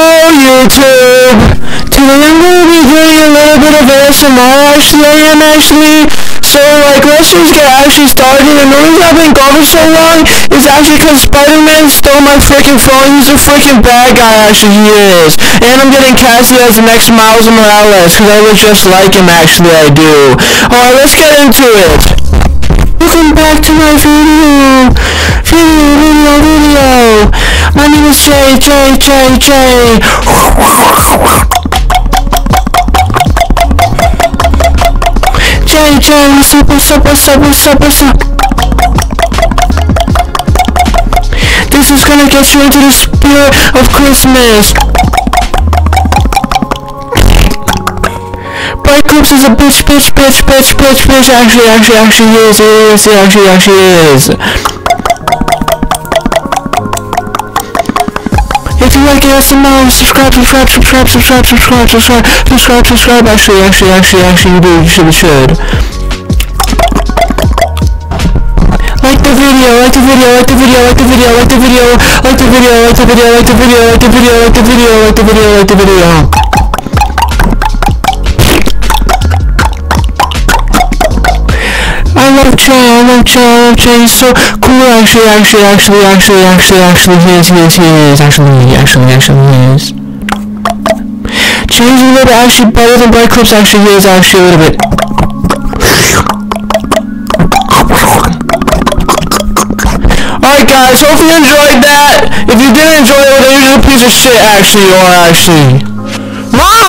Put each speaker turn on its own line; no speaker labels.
Oh, YouTube! Today I'm going to be doing a little bit of ASMR, actually, I am actually. So, like, let's just get actually started. And the reason I've been gone for so long is actually because Spider-Man stole my freaking phone. He's a freaking bad guy, actually, he is. And I'm getting casted as the next Miles Morales, because I look just like him, actually, I do. Alright, let's get into it. Welcome back to my video. Up, what's up, what's up, what's up, what's up? This is gonna get you into the spirit of Christmas. Bright Clips is a bitch, bitch, bitch, bitch, bitch, bitch. Actually, actually, actually is, is, actually, actually is. Like ASMR, subscribe, subscribe, subscribe, subscribe, subscribe, subscribe, subscribe, subscribe. Actually, actually, actually, actually, you do. You should, you should. Like the video, like the video, like the video, like the video, like the video, like the video, like the video, like the video, like the video, like the video, like the video, like the video. I love Jay, I love Jay, he's so cool actually, actually, actually, actually, actually, actually, he is, he is, he is, actually, actually, actually, he is. Jay's a little bit actually better than Bright Clips actually, he is actually a little bit. Alright guys, hopefully you enjoyed that. If you didn't enjoy it, then you're a piece of shit actually, or actually.